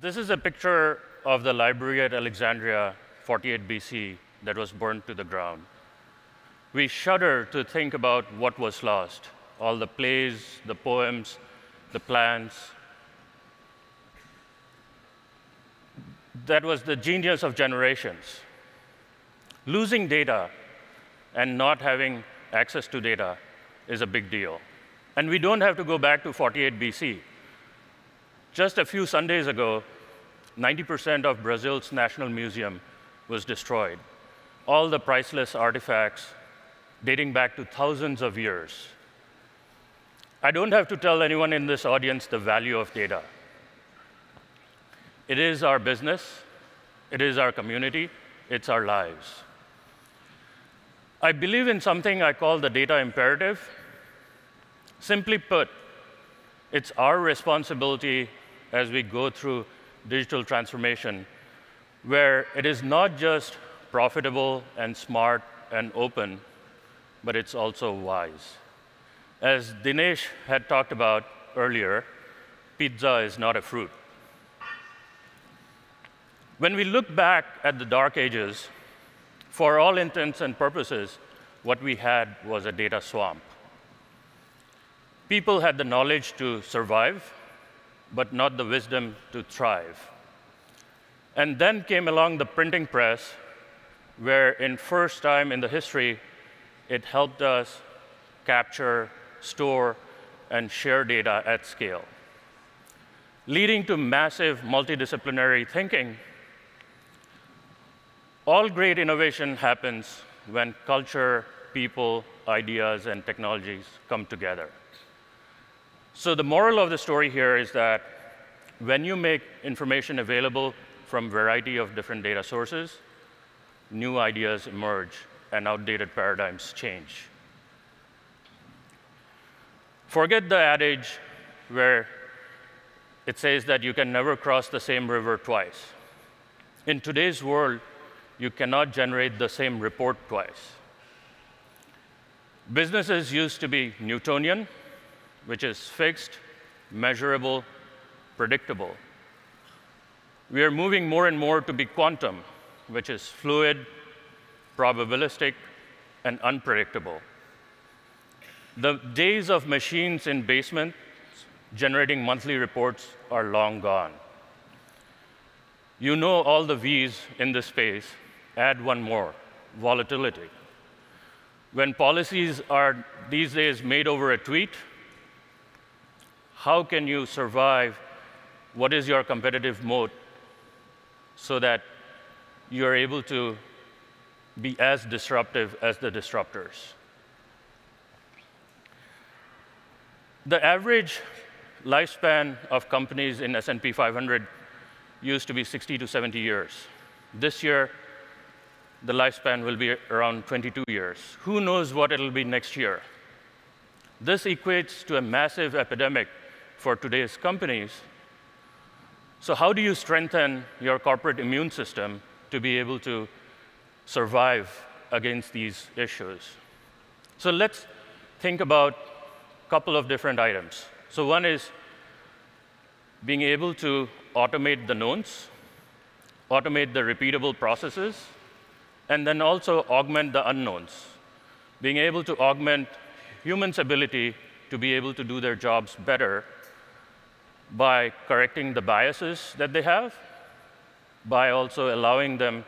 This is a picture of the library at Alexandria, 48 BC, that was burned to the ground. We shudder to think about what was lost all the plays, the poems, the plans. That was the genius of generations. Losing data and not having access to data is a big deal. And we don't have to go back to 48 BC. Just a few Sundays ago, 90% of Brazil's national museum was destroyed. All the priceless artifacts dating back to thousands of years. I don't have to tell anyone in this audience the value of data. It is our business, it is our community, it's our lives. I believe in something I call the data imperative. Simply put, it's our responsibility as we go through digital transformation, where it is not just profitable and smart and open, but it's also wise. As Dinesh had talked about earlier, pizza is not a fruit. When we look back at the dark ages, for all intents and purposes, what we had was a data swamp. People had the knowledge to survive, but not the wisdom to thrive. And then came along the printing press, where, in first time in the history, it helped us capture, store, and share data at scale, leading to massive multidisciplinary thinking. All great innovation happens when culture, people, ideas, and technologies come together. So the moral of the story here is that when you make information available from variety of different data sources, new ideas emerge and outdated paradigms change. Forget the adage where it says that you can never cross the same river twice. In today's world, you cannot generate the same report twice. Businesses used to be Newtonian, which is fixed, measurable, predictable. We are moving more and more to be quantum, which is fluid, probabilistic, and unpredictable. The days of machines in basements generating monthly reports are long gone. You know all the V's in this space. Add one more volatility. When policies are these days made over a tweet, how can you survive? What is your competitive moat so that you're able to be as disruptive as the disruptors? The average lifespan of companies in S&P 500 used to be 60 to 70 years. This year, the lifespan will be around 22 years. Who knows what it'll be next year? This equates to a massive epidemic for today's companies. So, how do you strengthen your corporate immune system to be able to survive against these issues? So, let's think about a couple of different items. So, one is being able to automate the knowns, automate the repeatable processes, and then also augment the unknowns, being able to augment humans' ability to be able to do their jobs better by correcting the biases that they have, by also allowing them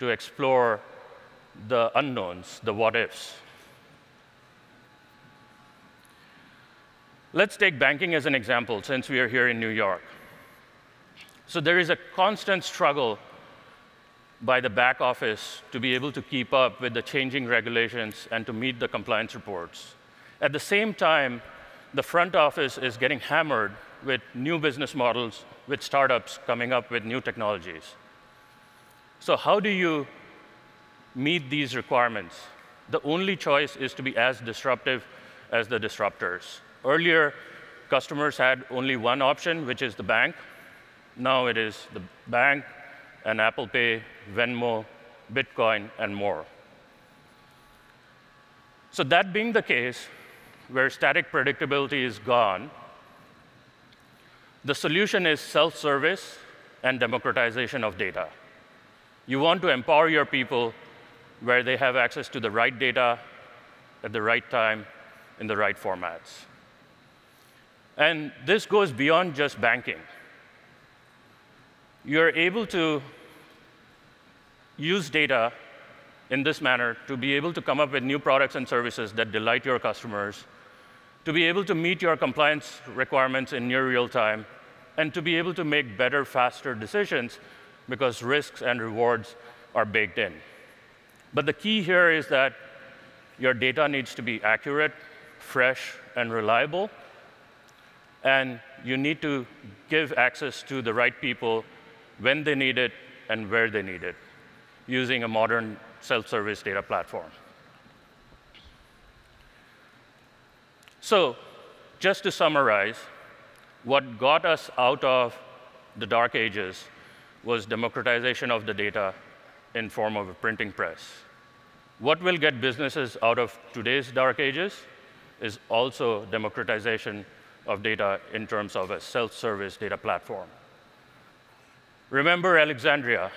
to explore the unknowns, the what ifs. Let's take banking as an example since we are here in New York. So there is a constant struggle by the back office to be able to keep up with the changing regulations and to meet the compliance reports. At the same time, the front office is getting hammered with new business models, with startups coming up with new technologies. So, how do you meet these requirements? The only choice is to be as disruptive as the disruptors. Earlier, customers had only one option, which is the bank. Now it is the bank and Apple Pay, Venmo, Bitcoin, and more. So, that being the case, where static predictability is gone, the solution is self service and democratization of data. You want to empower your people where they have access to the right data at the right time in the right formats. And this goes beyond just banking. You're able to use data in this manner to be able to come up with new products and services that delight your customers, to be able to meet your compliance requirements in near real time, and to be able to make better, faster decisions because risks and rewards are baked in. But the key here is that your data needs to be accurate, fresh, and reliable, and you need to give access to the right people when they need it and where they need it using a modern self-service data platform. So just to summarize, what got us out of the dark ages was democratization of the data in form of a printing press. What will get businesses out of today's dark ages is also democratization of data in terms of a self-service data platform. Remember Alexandria.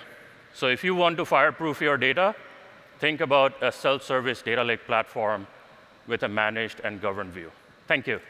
So if you want to fireproof your data, think about a self-service data lake platform with a managed and governed view. Thank you.